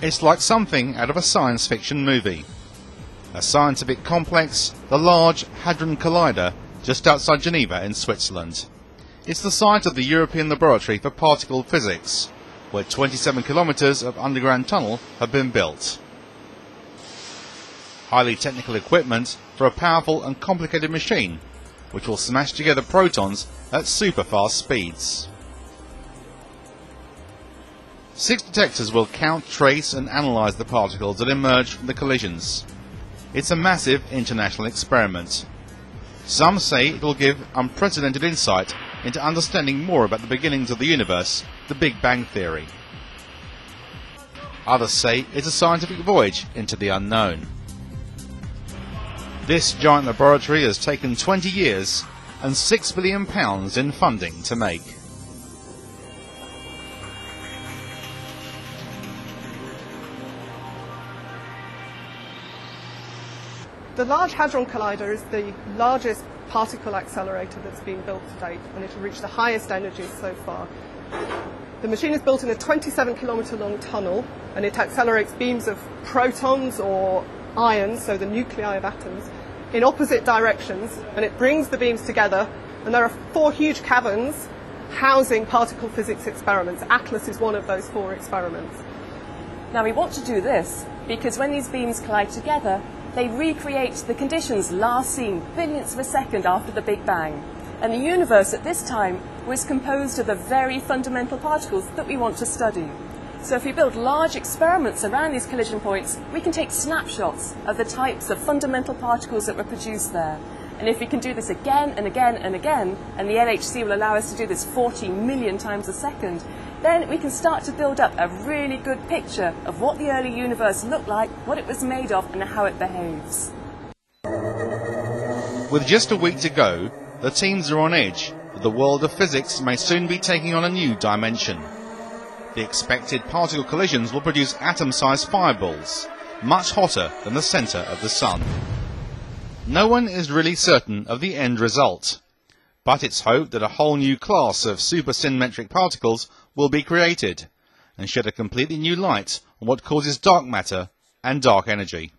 It's like something out of a science fiction movie. A scientific complex, the Large Hadron Collider, just outside Geneva in Switzerland. It's the site of the European Laboratory for Particle Physics, where 27 kilometres of underground tunnel have been built. Highly technical equipment for a powerful and complicated machine, which will smash together protons at super fast speeds. Six detectors will count, trace and analyse the particles that emerge from the collisions. It's a massive international experiment. Some say it will give unprecedented insight into understanding more about the beginnings of the universe, the Big Bang Theory. Others say it's a scientific voyage into the unknown. This giant laboratory has taken 20 years and £6 billion in funding to make. The Large Hadron Collider is the largest particle accelerator that's been built to date, and it will reach the highest energies so far. The machine is built in a 27 kilometre long tunnel, and it accelerates beams of protons or ions, so the nuclei of atoms, in opposite directions, and it brings the beams together. And there are four huge caverns housing particle physics experiments. ATLAS is one of those four experiments. Now we want to do this because when these beams collide together, they recreate the conditions last seen billionths of a second after the Big Bang. And the universe at this time was composed of the very fundamental particles that we want to study. So if we build large experiments around these collision points, we can take snapshots of the types of fundamental particles that were produced there. And if we can do this again and again and again, and the LHC will allow us to do this 40 million times a second, then we can start to build up a really good picture of what the early universe looked like, what it was made of, and how it behaves. With just a week to go, the teams are on edge the world of physics may soon be taking on a new dimension. The expected particle collisions will produce atom-sized fireballs, much hotter than the centre of the Sun. No one is really certain of the end result, but it's hoped that a whole new class of supersymmetric particles will be created and shed a completely new light on what causes dark matter and dark energy.